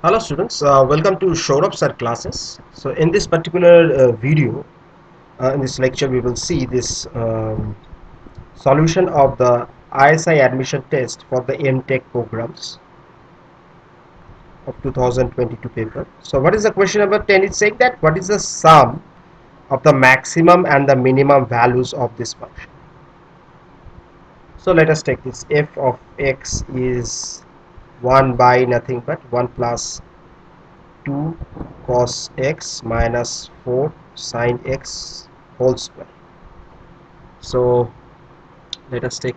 Hello students, uh, welcome to Sourav Sir classes. So in this particular uh, video, uh, in this lecture we will see this um, solution of the ISI admission test for the MTech programs of 2022 paper. So what is the question number 10? It's saying that what is the sum of the maximum and the minimum values of this function. So let us take this f of x is 1 by nothing but 1 plus 2 cos x minus 4 sine x whole square. So let us take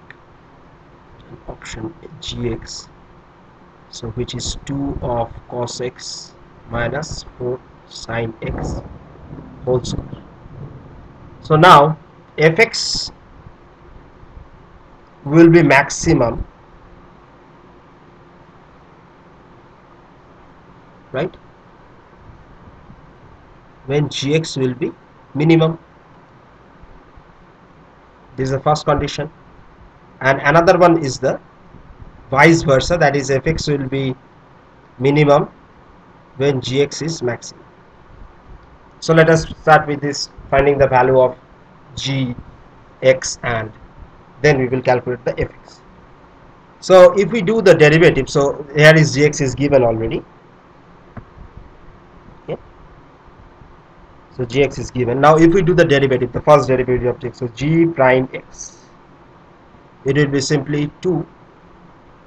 an option gx so which is 2 of cos x minus 4 sine x whole square. So now fx will be maximum right? When gx will be minimum. This is the first condition. And another one is the vice versa that is fx will be minimum when gx is maximum. So let us start with this finding the value of g x and then we will calculate the fx so if we do the derivative so here is gx is given already so gx is given. Now if we do the derivative the first derivative of x so g prime x it will be simply 2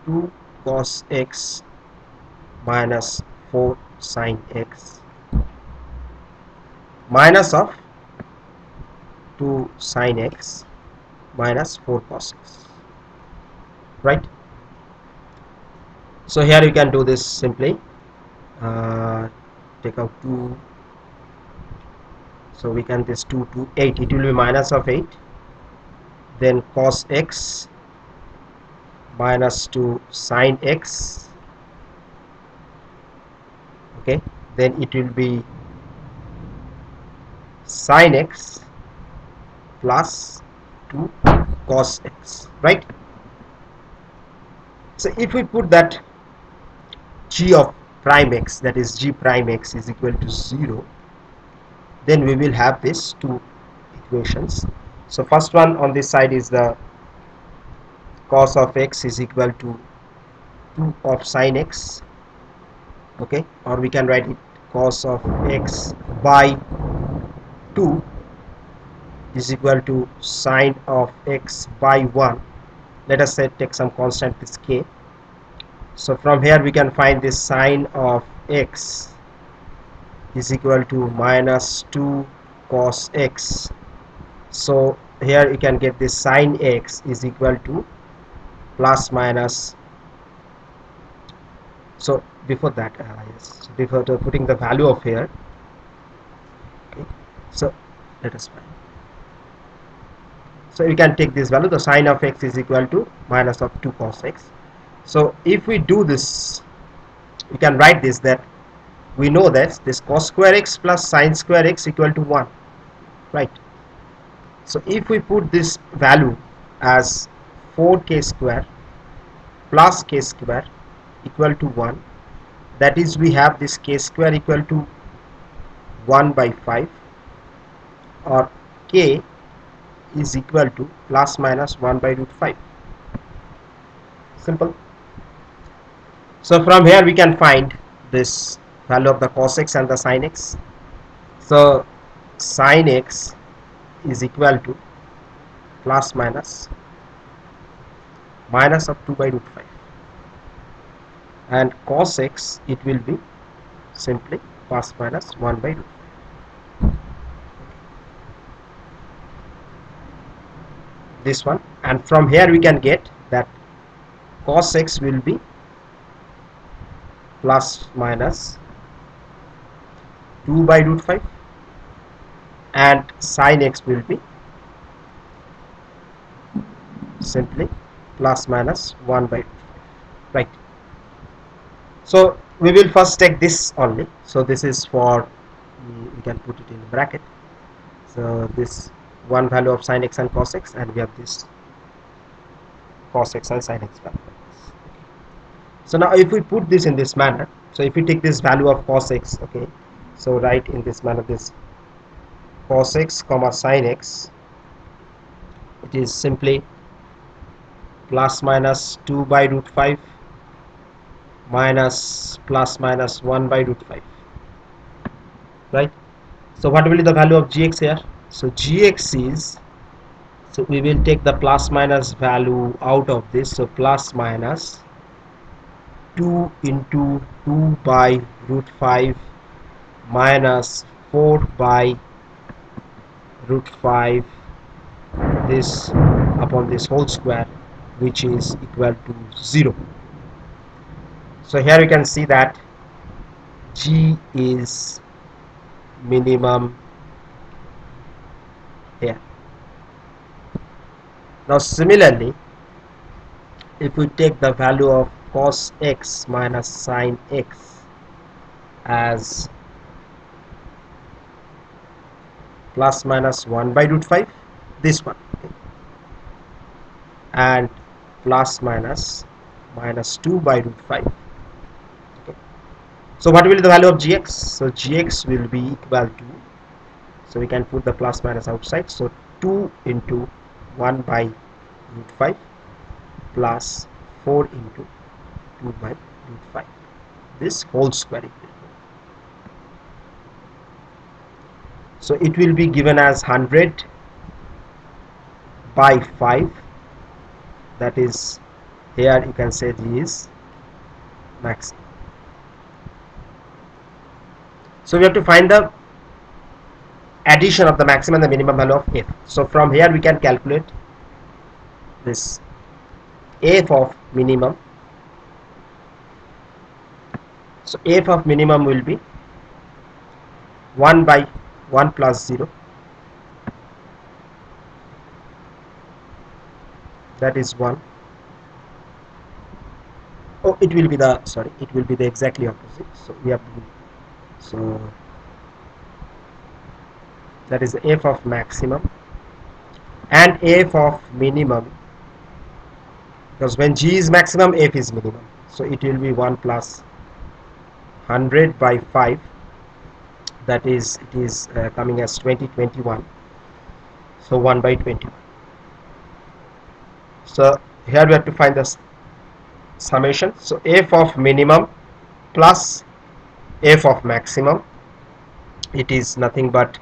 2 cos x minus 4 sine x minus of 2 sine x minus 4 cos x. Right? So here you can do this simply. Uh, take out 2 so we can this 2 to 8 it will be minus of 8 then cos x minus 2 sine x. Okay. Then it will be sine x plus 2 cos x. Right? So if we put that g of prime x that is g prime x is equal to 0 then we will have these two equations. So first one on this side is the cos of x is equal to 2 of sine x okay? Or we can write it cos of x by 2 is equal to sine of x by 1 let us say take some constant this k so from here we can find this sine of x is equal to minus 2 cos x. So here you can get this sine x is equal to plus minus. So before that uh, yes before putting the value of here okay so let us find. So you can take this value the sine of x is equal to minus of 2 cos x so if we do this you can write this that we know that this cos square x plus sine square x equal to 1 right? So if we put this value as 4k square plus k square equal to 1 that is we have this k square equal to 1 by 5 or k is equal to plus minus 1 by root 5 simple so from here we can find this value of the cos x and the sin x. So sin x is equal to plus minus minus of 2 by root 5 and cos x it will be simply plus minus 1 by root 5 this one. And from here we can get that cos x will be plus minus 2 by root 5 and sine x will be simply plus minus 1 by root 5 right. So we will first take this only. So this is for mm, we can put it in bracket. So this one value of sine x and cos x and we have this cos x and sine x value so now if we put this in this manner so if we take this value of cos x okay so write in this manner this cos x comma sin x it is simply plus minus 2 by root 5 minus plus minus 1 by root 5 right? So what will be the value of gx here? So gx is so we will take the plus minus value out of this so plus minus 2 into 2 by root 5 minus 4 by root 5 this upon this whole square which is equal to 0 so here you can see that g is minimum here. Now similarly if we take the value of cos x minus sine x as plus minus 1 by root 5 this one and plus minus minus 2 by root 5 okay. so what will be the value of gx so gx will be equal to so we can put the plus minus outside. So 2 into 1 by root 5 plus 4 into 2 by root 5 this whole square equation so it will be given as 100 by 5 that is here you can say this is max so we have to find the addition of the maximum and the minimum value of f so from here we can calculate this f of minimum so f of minimum will be 1 by 1 plus 0 that is 1 oh it will be the sorry it will be the exactly opposite. So we have so that is f of maximum and f of minimum. Because when g is maximum f is minimum. So it will be 1 plus 100 by 5 that is it is uh, coming as 2021 so 1 by 21 so here we have to find the summation. So f of minimum plus f of maximum. It is nothing but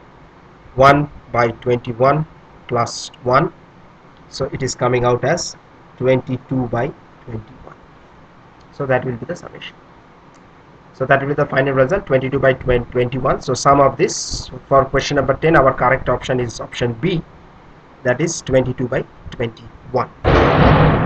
1 by 21 plus 1 so it is coming out as 22 by 21 so that will be the summation so that will be the final result 22 by 20, 21 so sum of this for question number 10 our correct option is option b. That is 22 by 21